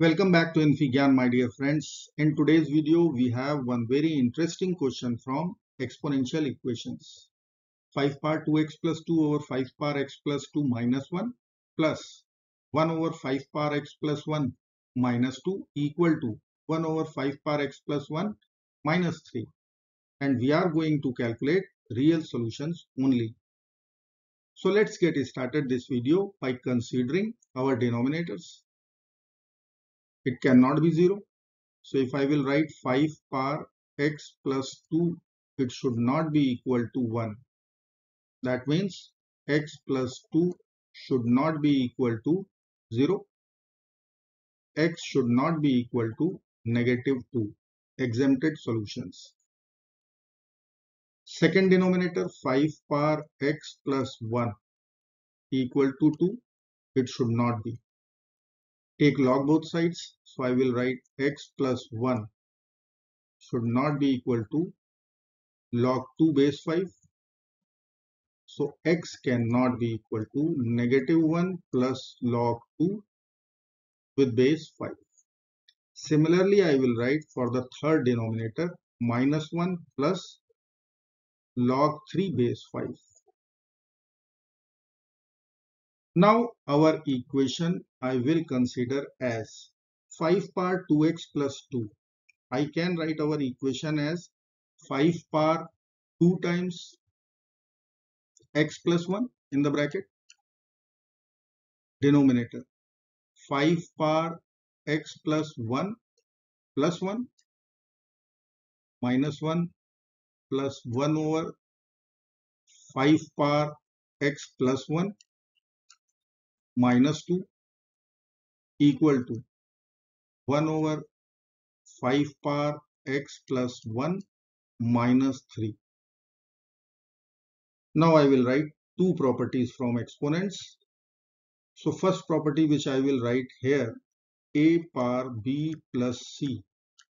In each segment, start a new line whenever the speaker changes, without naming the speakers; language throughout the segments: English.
Welcome back to infyGyan my dear friends. In today's video we have one very interesting question from exponential equations. 5 power 2x plus 2 over 5 power x plus 2 minus 1 plus 1 over 5 power x plus 1 minus 2 equal to 1 over 5 power x plus 1 minus 3 and we are going to calculate real solutions only. So let's get started this video by considering our denominators it cannot be 0. So if I will write 5 power x plus 2, it should not be equal to 1. That means x plus 2 should not be equal to 0. x should not be equal to negative 2. Exempted solutions. Second denominator 5 power x plus 1 equal to 2. It should not be take log both sides so I will write x plus 1 should not be equal to log 2 base 5 so x cannot be equal to negative 1 plus log 2 with base 5 similarly I will write for the third denominator minus 1 plus log 3 base 5 now our equation I will consider as 5 power 2x plus 2. I can write our equation as 5 power 2 times x plus 1 in the bracket. Denominator. 5 power x plus 1 plus 1 minus 1 plus 1 over 5 power x plus 1 minus 2 equal to 1 over 5 power x plus 1 minus 3. Now I will write two properties from exponents. So first property which I will write here a power b plus c.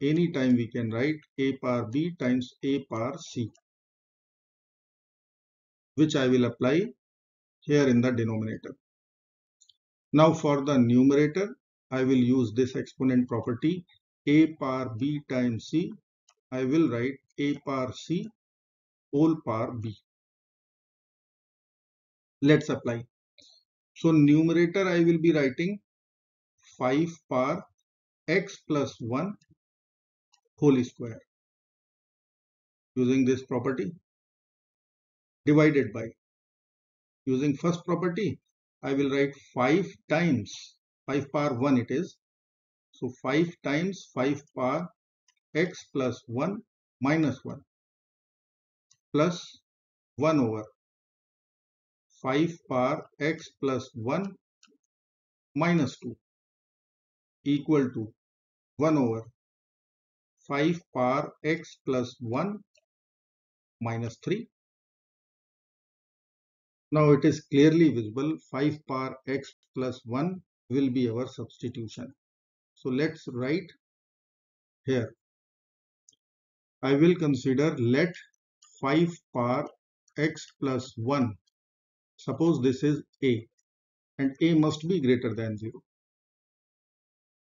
Anytime we can write a power b times a power c which I will apply here in the denominator. Now for the numerator, I will use this exponent property a power b times c. I will write a power c whole power b. Let's apply. So numerator I will be writing 5 power x plus 1 whole square using this property divided by using first property I will write 5 times 5 power 1 it is. So 5 times 5 power x plus 1 minus 1 plus 1 over 5 power x plus 1 minus 2 equal to 1 over 5 power x plus 1 minus 3 now it is clearly visible 5 power x plus 1 will be our substitution. So let's write here. I will consider let 5 power x plus 1. Suppose this is a and a must be greater than 0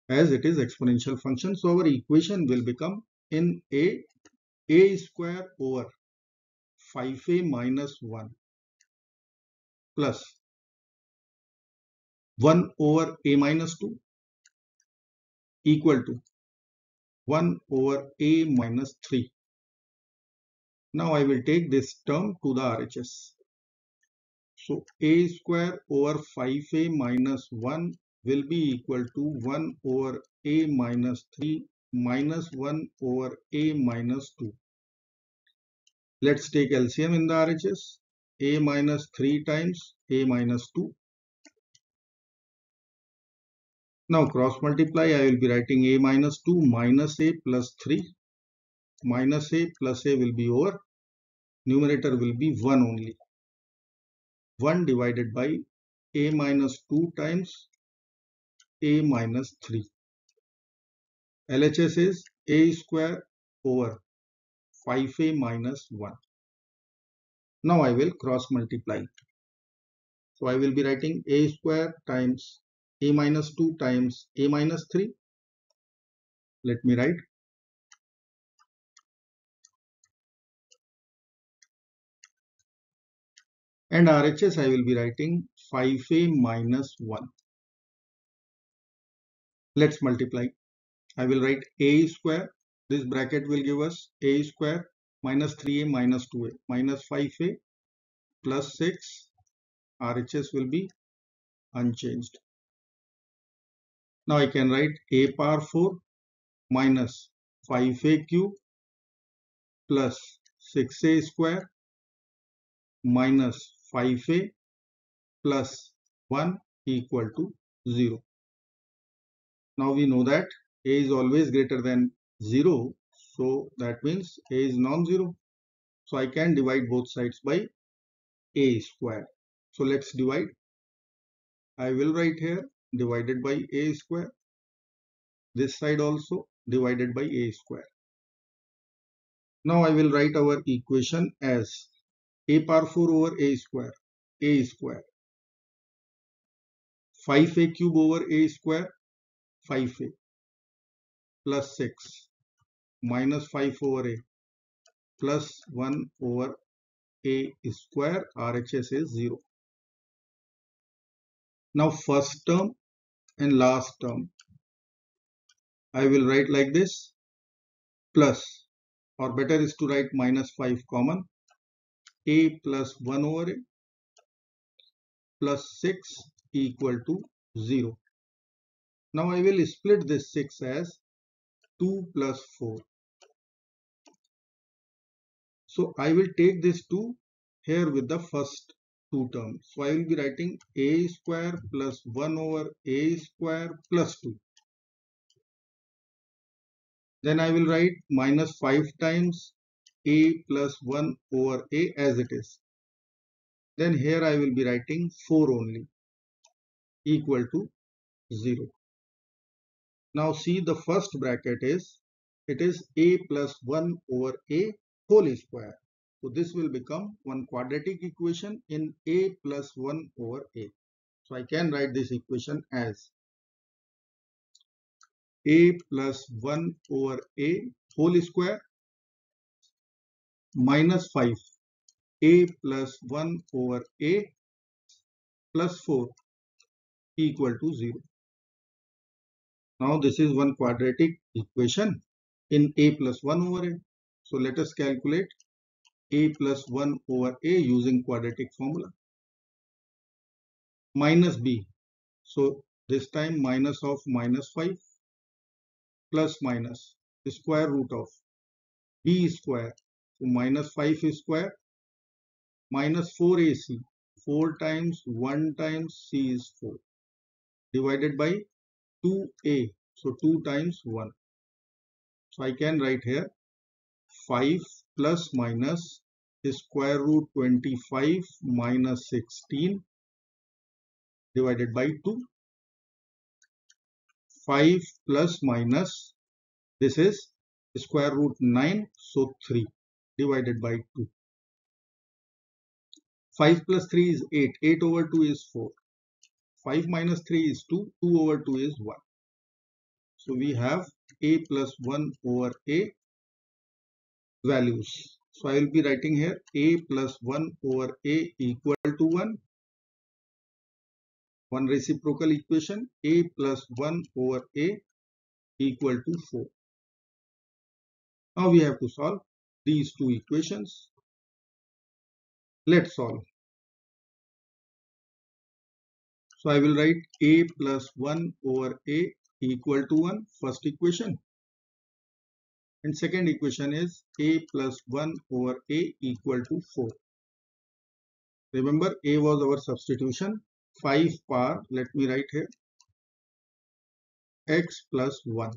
as it is exponential function. So our equation will become in a a square over 5a minus 1 plus 1 over a minus 2 equal to 1 over a minus 3. Now I will take this term to the RHS. So a square over 5a minus 1 will be equal to 1 over a minus 3 minus 1 over a minus 2. Let's take LCM in the RHS a minus 3 times a minus 2. Now cross multiply I will be writing a minus 2 minus a plus 3 minus a plus a will be over. Numerator will be 1 only. 1 divided by a minus 2 times a minus 3 LHS is a square over 5a minus 1 now I will cross multiply. So I will be writing a square times a minus 2 times a minus 3 let me write and RHS I will be writing 5a minus 1. Let's multiply. I will write a square. This bracket will give us a square minus 3a minus 2a minus 5a plus 6. RHS will be unchanged. Now I can write a power 4 minus 5a cube plus 6a square minus 5a plus 1 equal to 0. Now we know that a is always greater than 0. So that means a is non-zero. So I can divide both sides by a square. So let's divide. I will write here divided by a square. This side also divided by a square. Now I will write our equation as a power 4 over a square, a square. 5a cube over a square, 5a plus 6 minus 5 over a plus 1 over a square RHS is 0. Now first term and last term I will write like this plus or better is to write minus 5 common a plus 1 over a plus 6 equal to 0. Now I will split this 6 as 2 plus 4. So I will take this 2 here with the first two terms. So I will be writing a square plus 1 over a square plus 2. Then I will write minus 5 times a plus 1 over a as it is. Then here I will be writing 4 only equal to 0. Now see the first bracket is it is a plus 1 over a whole square. So this will become one quadratic equation in a plus 1 over a. So I can write this equation as a plus 1 over a whole square minus 5 a plus 1 over a plus 4 equal to 0. Now this is one quadratic equation in a plus 1 over a. So let us calculate a plus 1 over a using quadratic formula. Minus b. So this time minus of minus 5 plus minus square root of b square. So minus 5 square minus 4ac. 4 times 1 times c is 4 divided by 2a. So 2 times 1. So I can write here 5 plus minus square root 25 minus 16 divided by 2. 5 plus minus this is square root 9 so 3 divided by 2. 5 plus 3 is 8. 8 over 2 is 4. 5 minus 3 is 2. 2 over 2 is 1. So we have a plus 1 over a values. So I will be writing here a plus 1 over a equal to 1. One reciprocal equation a plus 1 over a equal to 4. Now we have to solve these two equations. Let's solve. So I will write a plus 1 over a equal to 1 first equation and second equation is a plus 1 over a equal to 4. Remember a was our substitution 5 power let me write here x plus 1.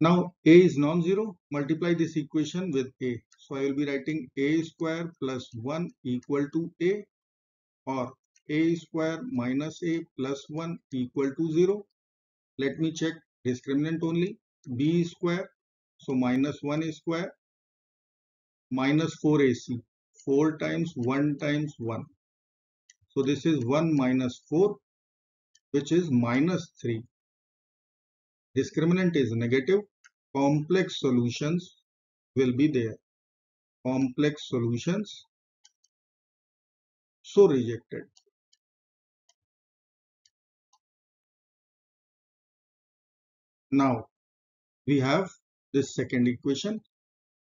Now a is non-zero multiply this equation with a. So I will be writing a square plus 1 equal to a or a square minus a plus 1 equal to 0. Let me check discriminant only b square so minus 1 square minus 4ac 4 times 1 times 1 so this is 1 minus 4 which is minus 3 discriminant is negative. Complex solutions will be there. Complex solutions so rejected now we have this second equation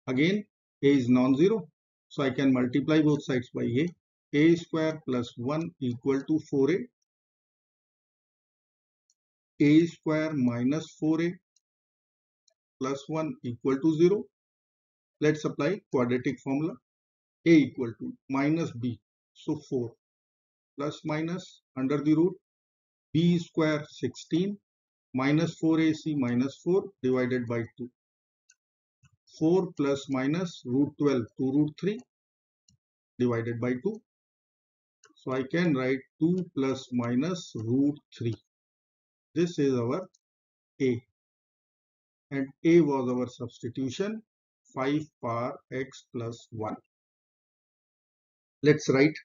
again a is non-zero so I can multiply both sides by a a square plus 1 equal to 4a a square minus 4a plus 1 equal to 0. Let's apply quadratic formula. a equal to minus b. So 4 plus minus under the root b square 16 minus 4ac minus 4 divided by 2. 4 plus minus root 12 to root 3 divided by 2. So I can write 2 plus minus root 3. This is our A and A was our substitution 5 power x plus 1. Let's write.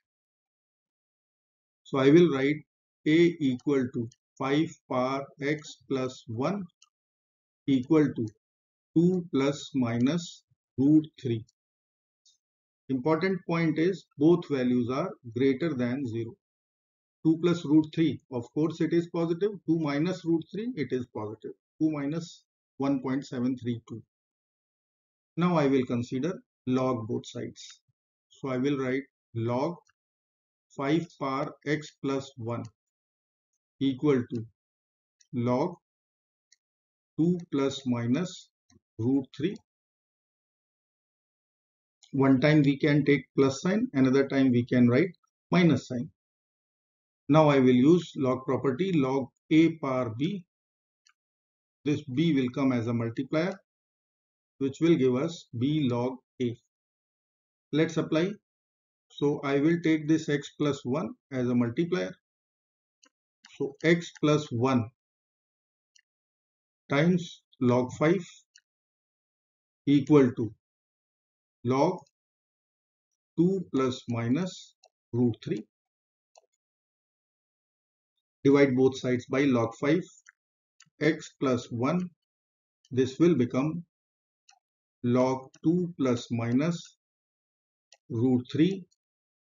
So I will write A equal to 5 power x plus 1 equal to 2 plus minus root 3. Important point is both values are greater than 0. 2 plus root 3 of course it is positive. 2 minus root 3 it is positive. 2 minus 1.732 now I will consider log both sides. So I will write log 5 power x plus 1 equal to log 2 plus minus root 3 one time we can take plus sign another time we can write minus sign now I will use log property log a power b. This b will come as a multiplier which will give us b log a. Let's apply. So I will take this x plus 1 as a multiplier. So x plus 1 times log 5 equal to log 2 plus minus root 3 divide both sides by log 5 x plus 1 this will become log 2 plus minus root 3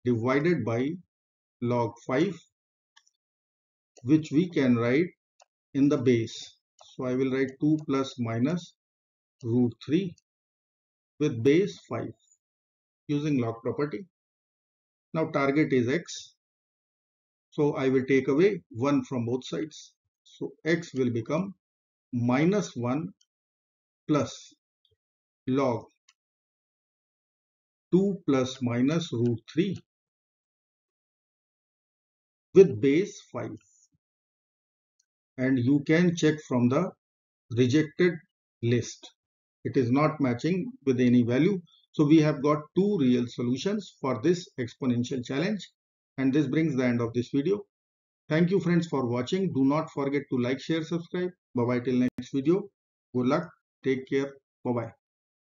divided by log 5 which we can write in the base. So I will write 2 plus minus root 3 with base 5 using log property. Now target is x. So I will take away 1 from both sides. So x will become minus 1 plus log 2 plus minus root 3 with base 5 and you can check from the rejected list it is not matching with any value so we have got two real solutions for this exponential challenge and this brings the end of this video. Thank you friends for watching. Do not forget to like, share, subscribe. Bye bye till next video. Good luck. Take care. Bye bye.